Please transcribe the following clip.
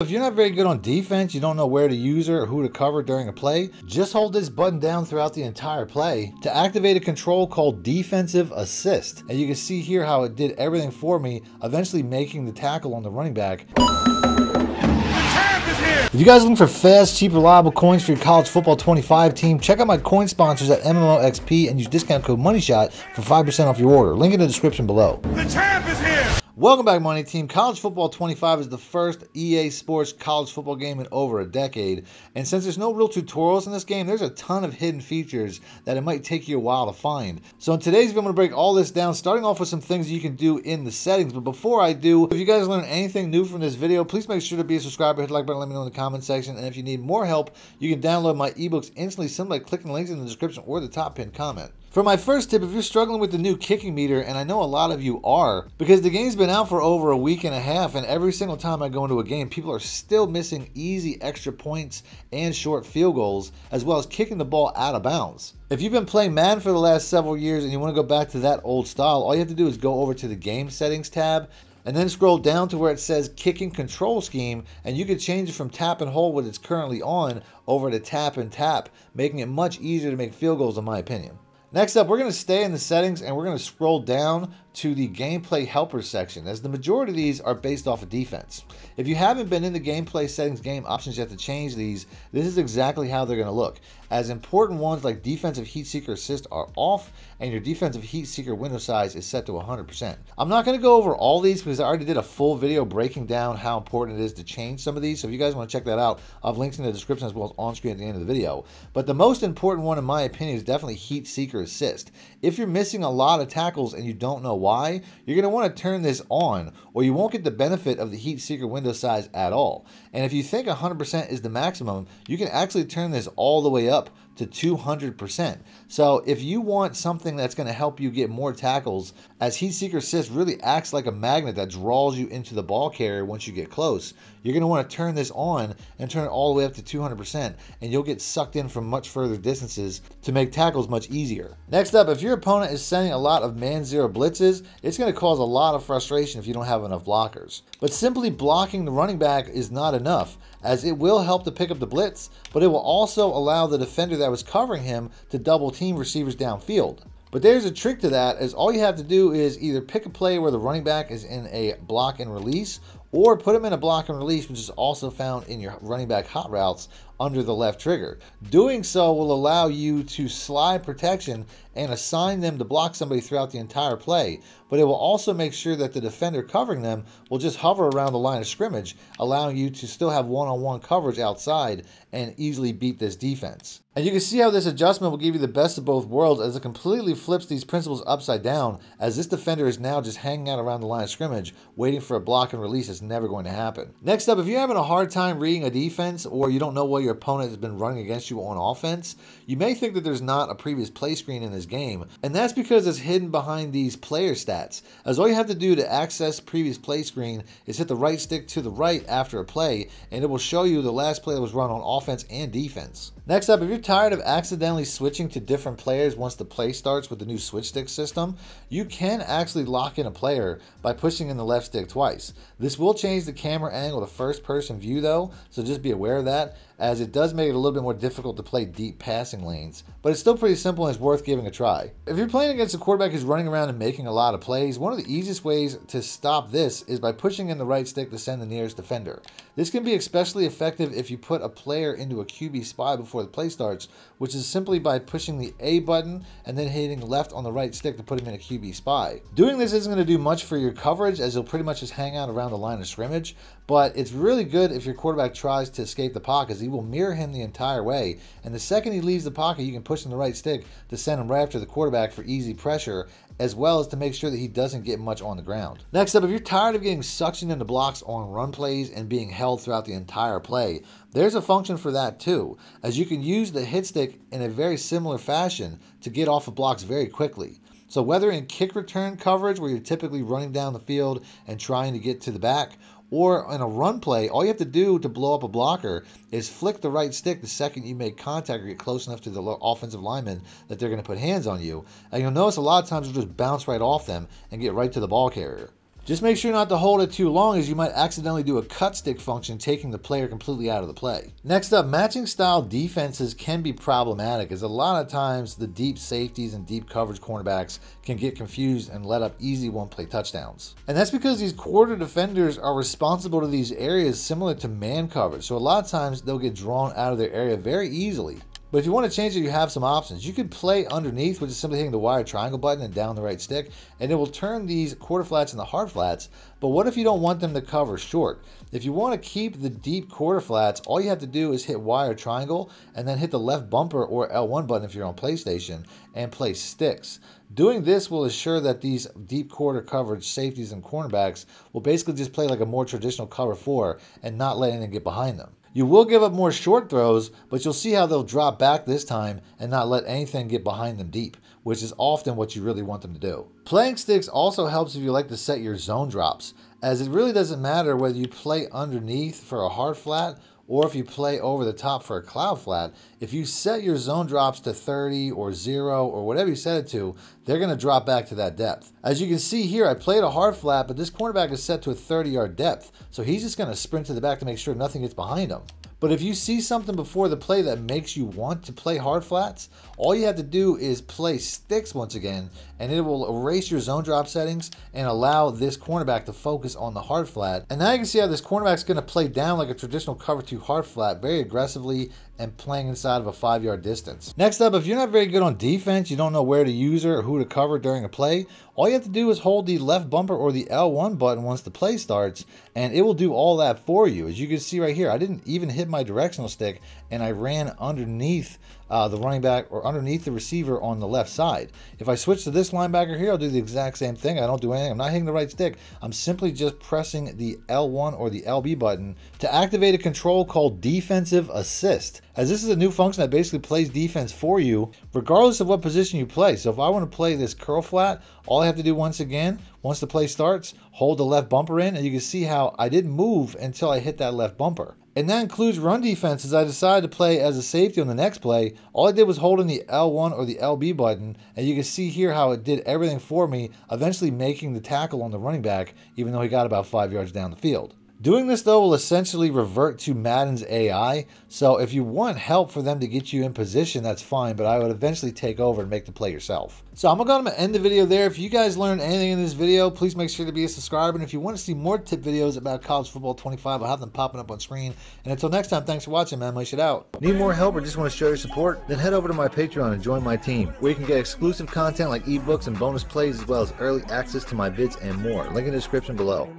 If you're not very good on defense, you don't know where to user or who to cover during a play, just hold this button down throughout the entire play to activate a control called Defensive Assist. And you can see here how it did everything for me, eventually making the tackle on the running back. If you guys are looking for fast, cheap, reliable coins for your college football 25 team, check out my coin sponsors at MMOEXP and use discount code MONEYSHOT for 5% off your order. Link in the description below. The champ is here! Welcome back, Money Team. College Football 25 is the first EA Sports college football game in over a decade. And since there's no real tutorials in this game, there's a ton of hidden features that it might take you a while to find. So in today's video, I'm going to break all this down, starting off with some things you can do in the settings. But before I do, if you guys learn anything new from this video, please make sure to be a subscriber, hit the like button, let me know in the comment section. And if you need more help, you can download my ebooks instantly simply by clicking the links in the description or the top pinned comment. For my first tip, if you're struggling with the new kicking meter, and I know a lot of you are, because the game's been out for over a week and a half, and every single time I go into a game, people are still missing easy extra points and short field goals, as well as kicking the ball out of bounds. If you've been playing Madden for the last several years and you want to go back to that old style, all you have to do is go over to the Game Settings tab and then scroll down to where it says kicking control scheme and you can change it from tap and hold what it's currently on over to tap and tap making it much easier to make field goals in my opinion Next up, we're going to stay in the settings and we're going to scroll down to the gameplay helpers section, as the majority of these are based off of defense. If you haven't been in the gameplay settings game options yet to change these, this is exactly how they're going to look. As important ones like defensive heat seeker assist are off, and your defensive heat seeker window size is set to 100%. I'm not going to go over all these because I already did a full video breaking down how important it is to change some of these. So if you guys want to check that out, I'll have links in the description as well as on screen at the end of the video. But the most important one, in my opinion, is definitely heat seeker assist. If you're missing a lot of tackles and you don't know why, why, you're going to want to turn this on or you won't get the benefit of the heat seeker window size at all. And if you think 100% is the maximum, you can actually turn this all the way up to 200%. So if you want something that's going to help you get more tackles, as Heat Seeker Assist really acts like a magnet that draws you into the ball carrier once you get close, you're going to want to turn this on and turn it all the way up to 200%, and you'll get sucked in from much further distances to make tackles much easier. Next up, if your opponent is sending a lot of man zero blitzes, it's going to cause a lot of frustration if you don't have enough blockers. But simply blocking the running back is not enough, as it will help to pick up the blitz, but it will also allow the defender that was covering him to double team receivers downfield. But there's a trick to that, as all you have to do is either pick a play where the running back is in a block and release, or put him in a block and release, which is also found in your running back hot routes under the left trigger. Doing so will allow you to slide protection and assign them to block somebody throughout the entire play, but it will also make sure that the defender covering them will just hover around the line of scrimmage, allowing you to still have one-on-one coverage outside and easily beat this defense. And you can see how this adjustment will give you the best of both worlds as it completely flips these principles upside down as this defender is now just hanging out around the line of scrimmage waiting for a block and release is never going to happen. Next up, if you're having a hard time reading a defense or you don't know what your opponent has been running against you on offense, you may think that there's not a previous play screen in this game, and that's because it's hidden behind these player stats, as all you have to do to access previous play screen is hit the right stick to the right after a play, and it will show you the last play that was run on offense and defense. Next up, if you're tired of accidentally switching to different players once the play starts with the new switch stick system, you can actually lock in a player by pushing in the left stick twice. This will change the camera angle to first person view though, so just be aware of that as it does make it a little bit more difficult to play deep passing lanes. But it's still pretty simple and it's worth giving a try. If you're playing against a quarterback who's running around and making a lot of plays, one of the easiest ways to stop this is by pushing in the right stick to send the nearest defender. This can be especially effective if you put a player into a QB spy before the play starts, which is simply by pushing the A button and then hitting left on the right stick to put him in a QB spy. Doing this isn't going to do much for your coverage as you'll pretty much just hang out around the line of scrimmage, but it's really good if your quarterback tries to escape the pocket as he will mirror him the entire way. And the second he leaves the pocket, you can push him the right stick to send him right after the quarterback for easy pressure, as well as to make sure that he doesn't get much on the ground. Next up, if you're tired of getting suctioned into blocks on run plays and being held throughout the entire play, there's a function for that too, as you can use the hit stick in a very similar fashion to get off of blocks very quickly. So whether in kick return coverage where you're typically running down the field and trying to get to the back, or in a run play, all you have to do to blow up a blocker is flick the right stick the second you make contact or get close enough to the offensive lineman that they're going to put hands on you. And you'll notice a lot of times you'll just bounce right off them and get right to the ball carrier. Just make sure not to hold it too long as you might accidentally do a cut stick function taking the player completely out of the play. Next up, matching style defenses can be problematic as a lot of times the deep safeties and deep coverage cornerbacks can get confused and let up easy one play touchdowns. And that's because these quarter defenders are responsible to these areas similar to man coverage. So a lot of times they'll get drawn out of their area very easily. But if you want to change it, you have some options. You could play underneath, which is simply hitting the wide triangle button and down the right stick, and it will turn these quarter flats into hard flats. But what if you don't want them to cover short? If you want to keep the deep quarter flats, all you have to do is hit Y or triangle, and then hit the left bumper or L1 button if you're on PlayStation, and play sticks. Doing this will assure that these deep quarter coverage safeties and cornerbacks will basically just play like a more traditional cover four and not let anything get behind them. You will give up more short throws, but you'll see how they'll drop back this time and not let anything get behind them deep, which is often what you really want them to do. Playing sticks also helps if you like to set your zone drops, as it really doesn't matter whether you play underneath for a hard flat or if you play over the top for a cloud flat, if you set your zone drops to 30 or 0 or whatever you set it to, they're going to drop back to that depth. As you can see here, I played a hard flat, but this cornerback is set to a 30 yard depth, so he's just going to sprint to the back to make sure nothing gets behind him. But if you see something before the play that makes you want to play hard flats, all you have to do is play sticks once again, and it will erase your zone drop settings and allow this cornerback to focus on the hard flat. And now you can see how this cornerback is going to play down like a traditional cover two hard flat very aggressively and playing inside of a five yard distance. Next up, if you're not very good on defense, you don't know where to user or who to cover during a play, all you have to do is hold the left bumper or the L1 button once the play starts, and it will do all that for you. As you can see right here, I didn't even hit my directional stick, and I ran underneath uh, the running back or underneath the receiver on the left side. If I switch to this linebacker here, I'll do the exact same thing. I don't do anything. I'm not hitting the right stick. I'm simply just pressing the L1 or the LB button to activate a control called defensive assist. As this is a new function that basically plays defense for you, regardless of what position you play. So if I want to play this curl flat, all I have to do once again, once the play starts, hold the left bumper in, and you can see how I didn't move until I hit that left bumper. And that includes run defenses. I decided to play as a safety on the next play. All I did was hold in the L1 or the LB button, and you can see here how it did everything for me, eventually making the tackle on the running back, even though he got about five yards down the field. Doing this though will essentially revert to Madden's AI. So if you want help for them to get you in position, that's fine, but I would eventually take over and make the play yourself. So I'm going to end the video there. If you guys learned anything in this video, please make sure to be a subscriber. And if you want to see more tip videos about college football 25, I'll have them popping up on screen. And until next time, thanks for watching, man. Mush it out. Need more help or just want to show your support? Then head over to my Patreon and join my team, where you can get exclusive content like ebooks and bonus plays, as well as early access to my vids and more. Link in the description below.